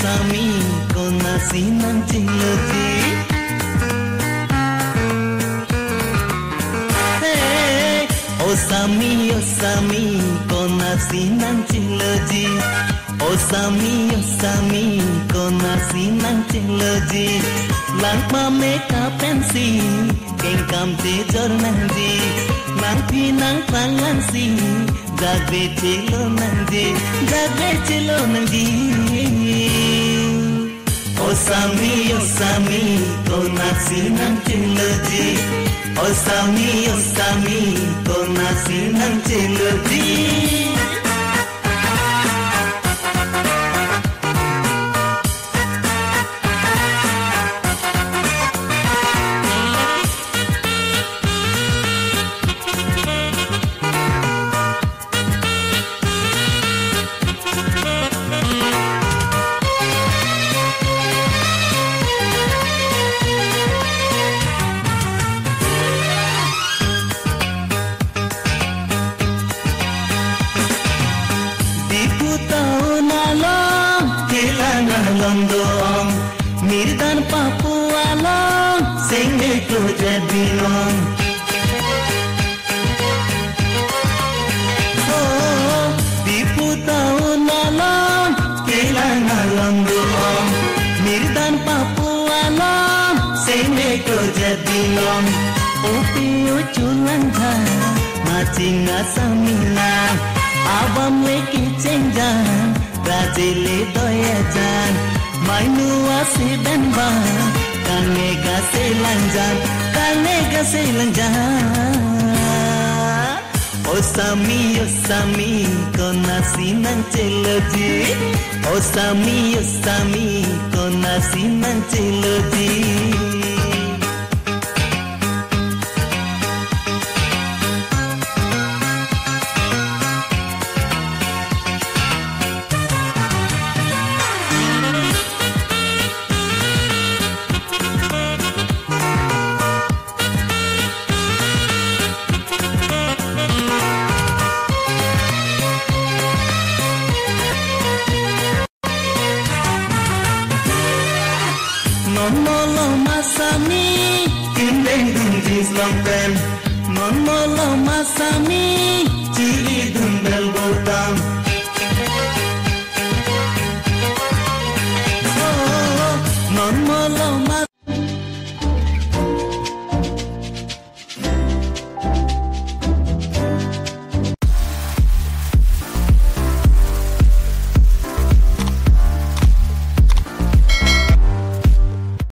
sami kona sinan chiloti Hey oh sami oh sami kona sinan chiloti Oh sami oh sami kona sinan chiloti Lang pa me ka pensi keng kam te jor nandi Nang pinang tangan si Jagbe chilo nandi Jagbe chilo nandi Osami Osami nang chilo ji Osami Osami Konasi nang chilo मृदन पापुवा लृदन पापुवाला दिङ्ग लिन्छ Mainu ase dan ba Kane ga se lanjan Kane ga se lanjan Osami Osami Kona sinan celoji Osami Osami Kona sinan non molo masami. Kindeng dum pant non molo masami. Chili dum bel bottom oh non molo